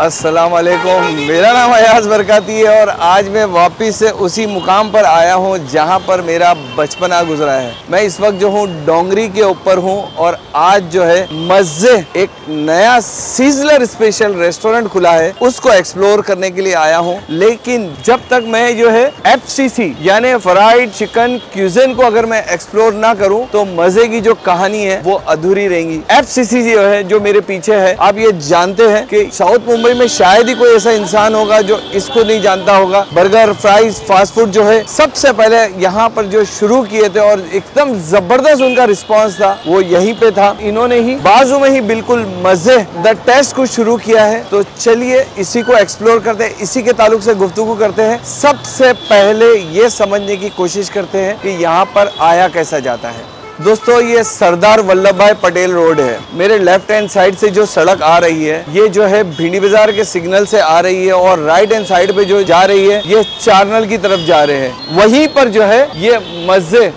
अस्सलाम वालेकुम मेरा नाम अयाज बरकाती है और आज मैं वापस से उसी मुकाम पर आया हूँ जहाँ पर मेरा बचपना गुजरा है। मैं इस वक्त जो हूँ, डोंगरी के ऊपर हूँ और आज जो है मज़े एक नया सीजलर स्पेशल रेस्टोरेंट खुला है। उसको एक्सप्लोर करने के लिए आया हूँ। लेकिन जब तक मैं जो है एफसीसी यानी फ्राइड चिकन क्यूजन को अगर मैं एक्सप्लोर ना करूँ तो मज़े की जो कहानी है, वो अधूरी रहेंगी। एफ़ जो है, जो मेरे पीछे है, आप ये जानते हैं कि साउथ मुंबई में शायद ही कोई ऐसा इंसान होगा जो इसको नहीं जानता होगा। बर्गर फ्राइज फास्ट फ़ूड जो है, सबसे पहले यहाँ पर जो शुरू किए थे और एकदम ज़बरदस्त उनका रिस्पॉन्स था, वो यहीं पे था। इन्होंने ही बाजू में ही बिल्कुल मज़े द टेस्ट को शुरू किया है। तो चलिए इसी को एक्सप्लोर करते हैं, इसी के ताल्लुक से गुफ्तगू करते हैं। सबसे पहले ये समझने की कोशिश करते हैं कि यहाँ पर आया कैसा जाता है। दोस्तों, ये सरदार वल्लभ भाई पटेल रोड है। मेरे लेफ़्ट हैंड साइड से जो सड़क आ रही है, ये जो है भिंडी बाज़ार के सिग्नल से आ रही है और राइट हैंड साइड पे जो जा रही है, ये चारनल की तरफ़ जा रहे हैं। वहीं पर जो है, ये मस्जिद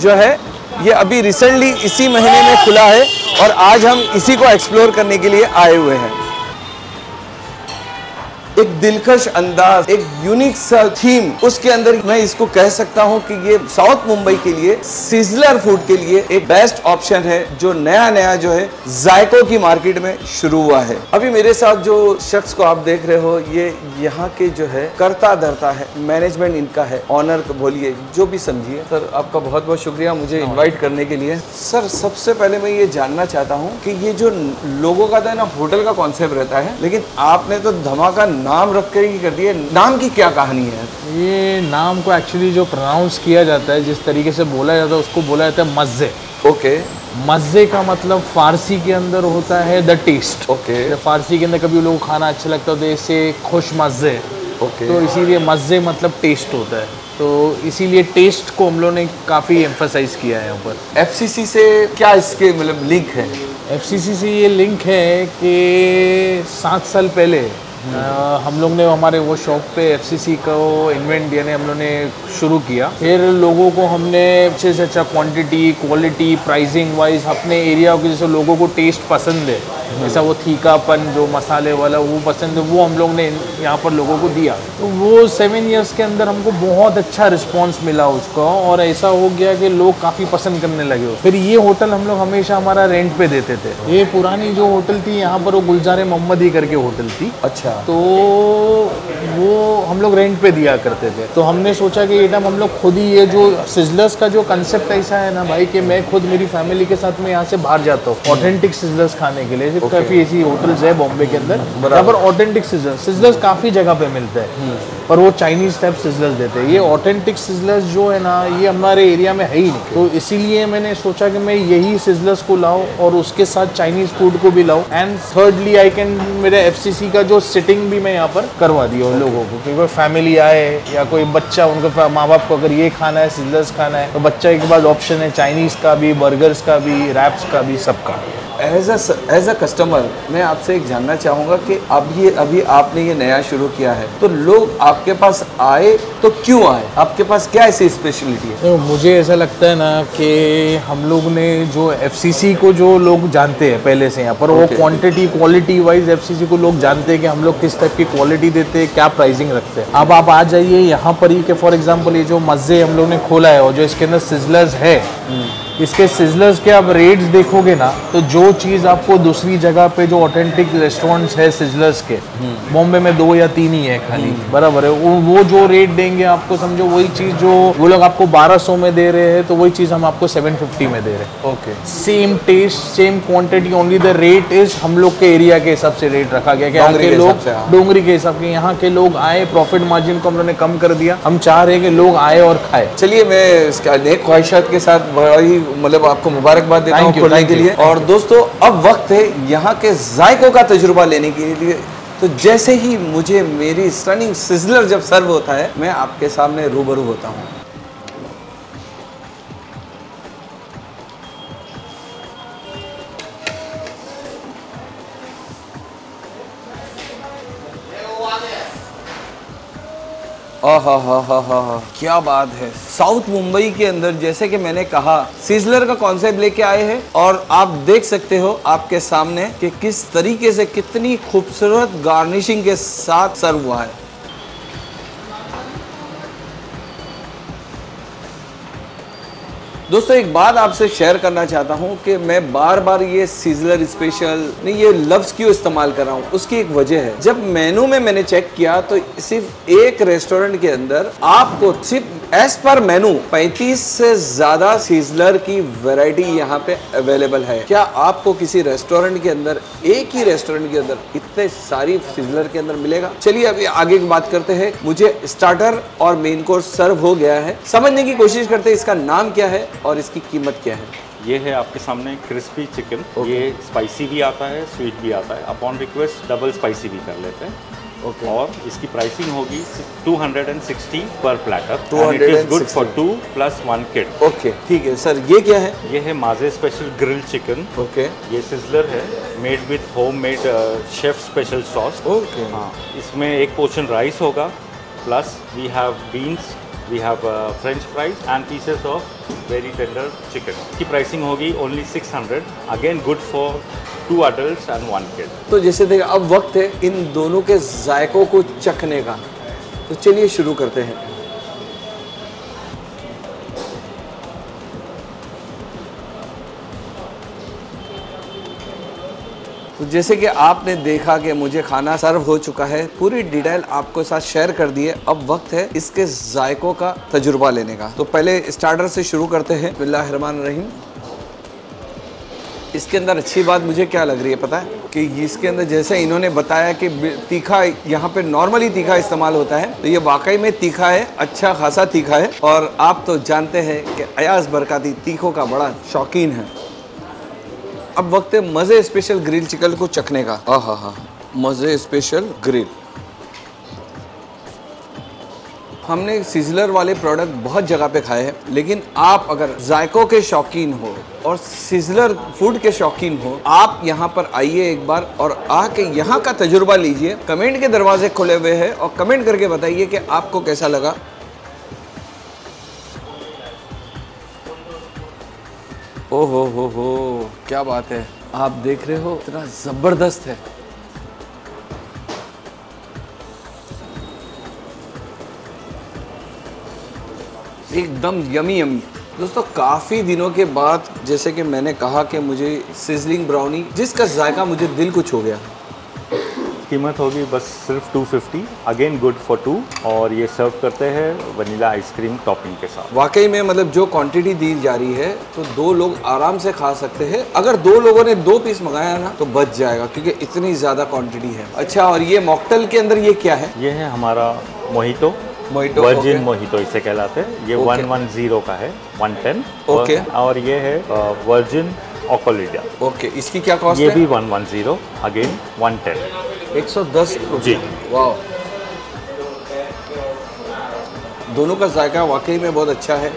जो है, ये अभी रिसेंटली इसी महीने में खुला है और आज हम इसी को एक्सप्लोर करने के लिए आए हुए हैं। एक दिलकश अंदाज एक यूनिक सा थीम उसके अंदर मैं इसको कह सकता हूँ कि ये साउथ मुंबई के लिए सिजलर फ़ूड के लिए एक बेस्ट ऑप्शन है जो नया नया जो है जायकों की मार्केट में शुरू हुआ है। अभी मेरे साथ जो शख्स को आप देख रहे हो ये यहाँ के जो है करता धरता है मैनेजमेंट इनका है ऑनर बोलिए जो भी समझिए। सर आपका बहुत बहुत शुक्रिया मुझे इन्वाइट करने के लिए। सर सबसे पहले मैं ये जानना चाहता हूँ कि ये जो लोगों का था ना होटल का कॉन्सेप्ट रहता है लेकिन आपने तो धमाका नाम रख कर ही कर दिया। नाम की क्या कहानी है? ये नाम को एक्चुअली जो प्रोनाउंस किया जाता है जिस तरीके से बोला जाता है उसको बोला जाता है मज़े। Okay okay. मज़े का मतलब फारसी के अंदर होता है द टेस्ट ओके फारसी के अंदर कभी लोगों को खाना अच्छा लगता है तो इससे खुश मज़े। ओके तो इसीलिए मज़े मतलब टेस्ट होता है। तो इसीलिए टेस्ट को हम लोगों ने काफ़ी एम्फोसाइज किया है यहाँ पर। एफसीसी से क्या इसके मतलब लिंक है? एफसीसी से ये लिंक है कि सात साल पहले हम लोग ने हमारे वो शॉप पे एफ़ को इन्वेंट यानी हम लोग ने शुरू किया। फिर लोगों को हमने अच्छे से अच्छा क्वांटिटी क्वालिटी प्राइसिंग वाइज अपने एरिया के जैसे लोगों को टेस्ट पसंद है। जैसा वो थीकापन जो मसाले वाला वो पसंद है वो हम लोग ने यहाँ पर लोगों को दिया। तो वो सेवन ईयर्स के अंदर हमको बहुत अच्छा रिस्पॉन्स मिला उसका और ऐसा हो गया कि लोग काफ़ी पसंद करने लगे फिर ये होटल हम लोग हमेशा हमारा रेंट पे देते थे। ये पुरानी जो होटल थी यहाँ पर वो गुलजार मोहम्मद ही करके होटल थी। अच्छा। तो वो हम लोग रेंट पे दिया करते थे। तो हमने सोचा कि ये टाइम हम लोग खुद ही ये जो सिजलर्स का जो कंसेप्ट ऐसा है ना भाई कि मैं खुद मेरी फैमिली के साथ में यहाँ से बाहर जाता हूँ ऑथेंटिक सिजलर्स खाने के लिए। काफ़ी ऐसी होटल्स है बॉम्बे के अंदर यहाँ पर ऑथेंटिक सिजलर्स सिजलर्स काफ़ी जगह पे मिलते हैं। पर वो चाइनीज़ टाइप सिजलर्स देते हैं। ये ऑथेंटिक सिजलर्स जो है ना ये हमारे एरिया में है ही नहीं। तो इसीलिए मैंने सोचा कि मैं यही सिजलर्स को लाऊं और उसके साथ चाइनीज़ फ़ूड को भी लाऊं। एंड थर्डली आई कैन मेरे एफसीसी का जो सिटिंग भी मैं यहाँ पर करवा दिया उन लोगों को। क्योंकि फैमिली आए या कोई बच्चा उनका माँ बाप को अगर ये खाना है सिजलर्स खाना है तो बच्चा के बाद ऑप्शन है चाइनीज़ का भी बर्गर्स का भी रैप्स का भी सबका। एज एज अ कस्टमर मैं आपसे एक जानना चाहूँगा कि अब ये अभी आपने ये नया शुरू किया है तो लोग आपके पास आए तो क्यों आए? आपके पास क्या ऐसी स्पेशलिटी है? तो मुझे ऐसा लगता है ना कि हम लोग ने जो एफसीसी को जो लोग जानते हैं पहले से यहाँ पर वो क्वांटिटी क्वालिटी वाइज एफसीसी को लोग जानते हैं कि हम लोग किस टाइप की क्वालिटी देते हैं क्या प्राइसिंग रखते हैं। अब आप आ जाइए यहाँ पर ही कि फॉर एग्ज़ाम्पल ये जो मज़े हम लोग ने खोला है और जो इसके अंदर सिजलर्स है इसके सिजलर्स के आप रेट्स देखोगे ना तो जो चीज़ आपको दूसरी जगह पे जो ऑथेंटिक रेस्टोरेंट्स है सिजलर्स के बॉम्बे में दो या तीन ही है खाली बराबर है। वो, वो जो रेट देंगे आपको समझो वही चीज़ जो वो लोग आपको 1200 में दे रहे हैं तो वही चीज़ हम आपको 750 में दे रहे हैं। Okay same taste same quantity only the rate is हम लोग के एरिया के हिसाब से रेट रखा गया कि यहाँ के लोग डोंगरी के हिसाब से यहाँ के लोग आए प्रॉफिट मार्जिन को हम लोग ने कम कर दिया। हम चाह रहे हैं कि लोग आए और खाए। चलिए मैं इसका ख्वाहिशात के साथ बड़ा ही मतलब आपको मुबारकबाद देता हूँ खुलने के लिए। और दोस्तों अब वक्त है यहाँ के जायकों का तजुर्बा लेने के लिए। तो जैसे ही मुझे मेरी स्टनिंग सिजलर जब सर्व होता है मैं आपके सामने रूबरू होता हूँ। हा क्या बात है। साउथ मुंबई के अंदर जैसे कि मैंने कहा सीजलर का कॉन्सेप्ट लेके आए हैं और आप देख सकते हो आपके सामने कि किस तरीके से कितनी खूबसूरत गार्निशिंग के साथ सर्व हुआ है। दोस्तों, एक बात आपसे शेयर करना चाहता हूँ कि मैं बार बार ये सीजलर स्पेशल नहीं, ये लफ्ज़ क्यों इस्तेमाल कर रहा हूँ? उसकी एक वजह है। जब मेनू में मैंने चेक किया तो सिर्फ़ एक रेस्टोरेंट के अंदर आपको सिर्फ़ एज पर मेनू 35 से ज़्यादा सीजलर की वैरायटी यहाँ पे अवेलेबल है। क्या आपको किसी रेस्टोरेंट के अंदर एक ही रेस्टोरेंट के अंदर इतने सारी सीजलर के अंदर मिलेगा? चलिए अभी आगे की बात करते हैं। मुझे स्टार्टर और मेन कोर्स सर्व हो गया है। समझने की कोशिश करते हैं इसका नाम क्या है और इसकी कीमत क्या है। ये है आपके सामने क्रिस्पी चिकन okay. ये स्पाइसी भी आता है स्वीट भी आता है। अपॉन रिक्वेस्ट डबल स्पाइसी भी कर लेते हैं। ओके और इसकी प्राइसिंग होगी 260 पर platter 260 good for two plus one kid okay ठीक है सर ये क्या है? ये है माजे स्पेशल ग्रिल चिकन ओके ये सिजलर है made with homemade chef special sauce okay हाँ इसमें एक पोर्शन राइस होगा plus we have beans we have french fries and pieces of very tender chicken की प्राइसिंग होगी only 600 again good for two adult and one kid तो जैसे देखिए अब वक्त है इन दोनों के जायकों को चखने का। तो चलिए शुरू करते हैं। तो जैसे कि आपने देखा कि मुझे खाना सर्व हो चुका है, पूरी डिटेल आपको साथ शेयर कर दी है। अब वक्त है इसके जायकों का तजुर्बा लेने का। तो पहले स्टार्टर से शुरू करते हैं। रहीम इसके अंदर अच्छी बात मुझे क्या लग रही है पता है? कि इसके अंदर जैसे इन्होंने बताया कि तीखा यहाँ पे नॉर्मली तीखा इस्तेमाल होता है। तो ये वाकई में तीखा है अच्छा खासा तीखा है। और आप तो जानते हैं कि अयाज बरकाती तीखों का बड़ा शौकीन है। अब वक्त है मज़े स्पेशल ग्रिल चिकन को चखने का। हाँ हाँ हाँ मज़े स्पेशल ग्रिल हमने सिजलर वाले प्रोडक्ट बहुत जगह पे खाए हैं, लेकिन आप अगर जायकों के शौकीन हो और सिजलर फ़ूड के शौकीन हो, आप यहाँ पर आइए एक बार और आके यहाँ का तजुर्बा लीजिए। कमेंट के दरवाजे खुले हुए हैं और कमेंट करके बताइए कि आपको कैसा लगा। ओहो हो हो हो। क्या बात है। आप देख रहे हो, इतना ज़बरदस्त है। एकदम यमी यमी। दोस्तों, काफ़ी दिनों के बाद जैसे कि मैंने कहा कि मुझे सिजलिंग ब्राउनी जिसका जायका मुझे दिल कुछ हो गया। कीमत होगी बस सिर्फ़ 250 अगेन गुड फॉर टू और ये सर्व करते हैं वनीला आइसक्रीम टॉपिंग के साथ। वाकई में मतलब जो क्वांटिटी दी जा रही है तो दो लोग आराम से खा सकते हैं। अगर दो लोगों ने दो पीस मंगाया ना तो बच जाएगा क्योंकि इतनी ज़्यादा क्वांटिटी है। अच्छा और ये मॉकटल के अंदर ये क्या है? ये है हमारा मोहितो मोहितो वर्जिन मोहितो इसे कहलाते हैं। ये वन वन ज़ीरो का है वन टेन ओके। और ये है वर्जिन ओकोलिडिया ओके इसकी क्या कॉस्ट ये भी one one zero again one ten 110 जी। वाह दोनों का जायका वाकई में बहुत अच्छा है।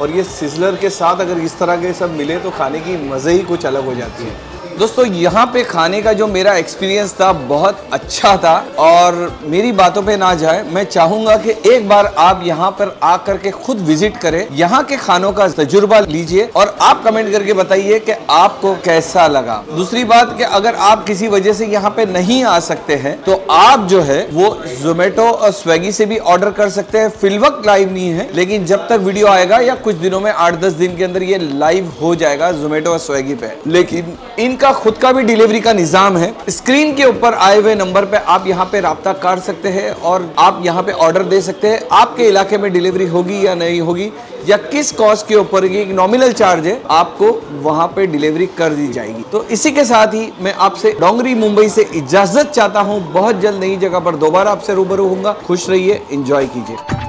और ये सिजलर के साथ अगर इस तरह के सब मिले तो खाने की मज़े ही कुछ अलग हो जाती है। दोस्तों, यहाँ पे खाने का जो मेरा एक्सपीरियंस था, बहुत अच्छा था। और मेरी बातों पे ना जाए, मैं चाहूँगा कि एक बार आप यहाँ पर आकर के खुद विज़िट करें। यहाँ के खानों का तजुर्बा लीजिए और आप कमेंट करके बताइए कि आपको कैसा लगा। दूसरी बात कि अगर आप किसी वजह से यहाँ पे नहीं आ सकते हैं तो आप जो है, वो जोमेटो और स्वेगी से भी ऑर्डर कर सकते हैं। फिलवक्त लाइव नहीं है, लेकिन जब तक वीडियो आएगा या कुछ दिनों में आठ दस दिन के अंदर ये लाइव हो जाएगा जोमेटो और स्वेगी पे। लेकिन इनका खुद का भी डिलीवरी का निज़ाम है। स्क्रीन के ऊपर आए हुए नंबर पे आप यहाँ पे रब्ता कर सकते हैं और आप यहाँ पे ऑर्डर दे सकते हैं। आपके इलाके में डिलीवरी होगी या नहीं होगी या किस कॉस्ट के ऊपर एक नॉमिनल चार्ज है, आपको वहाँ पे डिलीवरी कर दी जाएगी। तो इसी के साथ ही मैं आपसे डोंगरी, मुंबई से इजाज़त चाहता हूँ। बहुत जल्द नई जगह पर दोबारा आपसे रूबरू होऊँगा। खुश रहिए इंजॉय कीजिए।